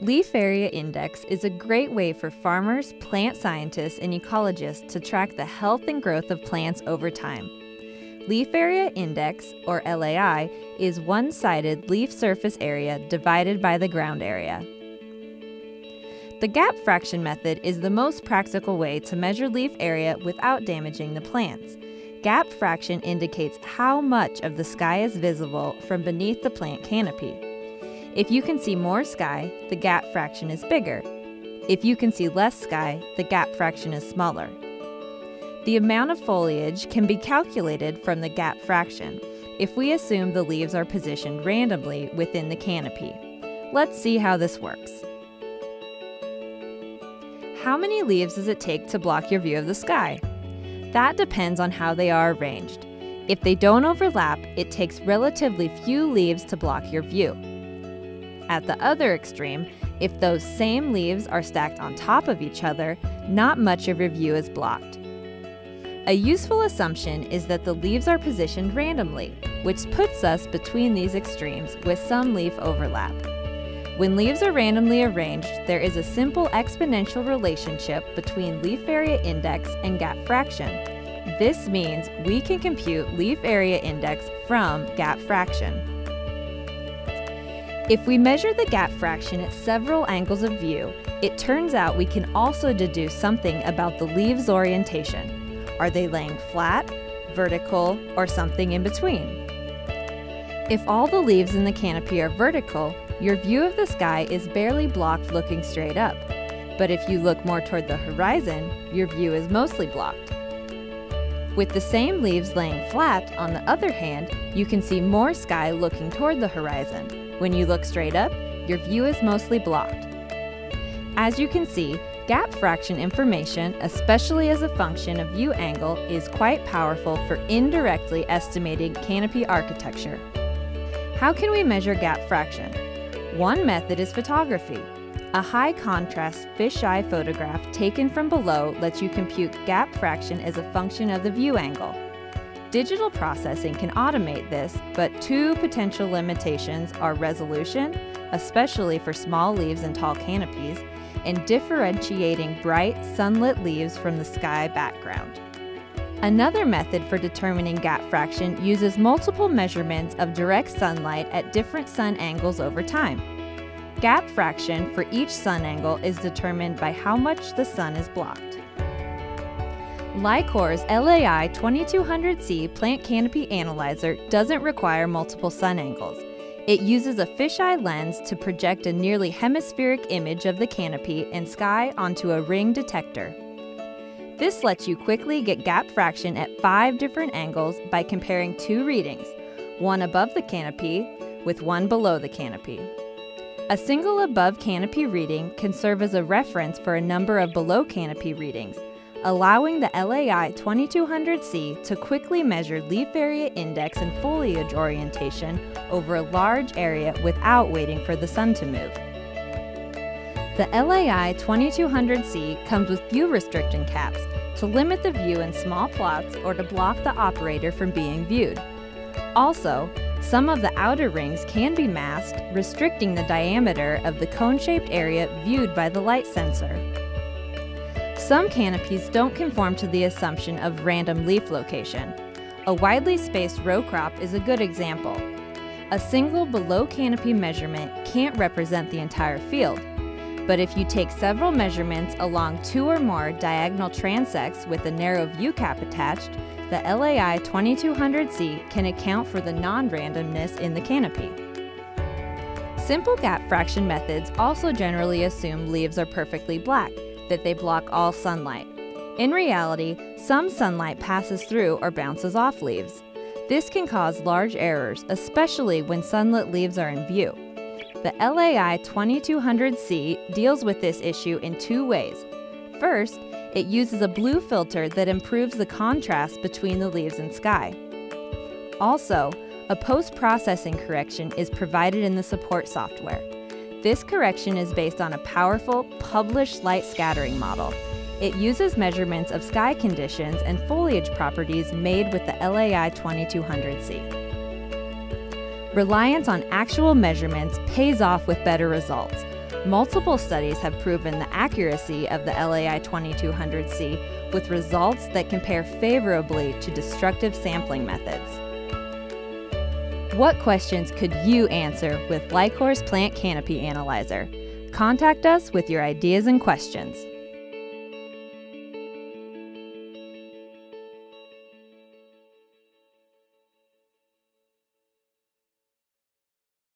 Leaf Area Index is a great way for farmers, plant scientists, and ecologists to track the health and growth of plants over time. Leaf Area Index, or LAI, is one sided leaf surface area divided by the ground area. The gap fraction method is the most practical way to measure leaf area without damaging the plants. Gap fraction indicates how much of the sky is visible from beneath the plant canopy. If you can see more sky, the gap fraction is bigger. If you can see less sky, the gap fraction is smaller. The amount of foliage can be calculated from the gap fraction if we assume the leaves are positioned randomly within the canopy. Let's see how this works. How many leaves does it take to block your view of the sky? That depends on how they are arranged. If they don't overlap, it takes relatively few leaves to block your view. At the other extreme, if those same leaves are stacked on top of each other, not much of your view is blocked. A useful assumption is that the leaves are positioned randomly, which puts us between these extremes with some leaf overlap. When leaves are randomly arranged, there is a simple exponential relationship between leaf area index and gap fraction. This means we can compute leaf area index from gap fraction. If we measure the gap fraction at several angles of view, it turns out we can also deduce something about the leaves' orientation. Are they laying flat, vertical, or something in between? If all the leaves in the canopy are vertical, your view of the sky is barely blocked looking straight up. But if you look more toward the horizon, your view is mostly blocked. With the same leaves laying flat, on the other hand, you can see more sky looking toward the horizon. When you look straight up, your view is mostly blocked. As you can see, gap fraction information, especially as a function of view angle, is quite powerful for indirectly estimating canopy architecture. How can we measure gap fraction? One method is photography. A high contrast fisheye photograph taken from below lets you compute gap fraction as a function of the view angle. Digital processing can automate this, but two potential limitations are resolution, especially for small leaves and tall canopies, and differentiating bright, sunlit leaves from the sky background. Another method for determining gap fraction uses multiple measurements of direct sunlight at different sun angles over time. Gap fraction for each sun angle is determined by how much the sun is blocked. LI-COR's LAI 2200C plant canopy analyzer doesn't require multiple sun angles. It uses a fisheye lens to project a nearly hemispheric image of the canopy and sky onto a ring detector. This lets you quickly get gap fraction at five different angles by comparing two readings, one above the canopy with one below the canopy. A single above canopy reading can serve as a reference for a number of below canopy readings, allowing the LAI 2200C to quickly measure leaf area index and foliage orientation over a large area without waiting for the sun to move. The LAI 2200C comes with view restriction caps to limit the view in small plots or to block the operator from being viewed. Also, some of the outer rings can be masked, restricting the diameter of the cone-shaped area viewed by the light sensor. Some canopies don't conform to the assumption of random leaf location. A widely spaced row crop is a good example. A single below canopy measurement can't represent the entire field, but if you take several measurements along two or more diagonal transects with a narrow view cap attached, the LAI 2200C can account for the non-randomness in the canopy. Simple gap fraction methods also generally assume leaves are perfectly black, that they block all sunlight. In reality, some sunlight passes through or bounces off leaves. This can cause large errors, especially when sunlit leaves are in view. The LAI 2200C deals with this issue in two ways. First, it uses a blue filter that improves the contrast between the leaves and sky. Also, a post-processing correction is provided in the support software. This correction is based on a powerful, published light scattering model. It uses measurements of sky conditions and foliage properties made with the LAI 2200C. Reliance on actual measurements pays off with better results. Multiple studies have proven the accuracy of the LAI 2200C with results that compare favorably to destructive sampling methods. What questions could you answer with LI-COR's Plant Canopy Analyzer? Contact us with your ideas and questions.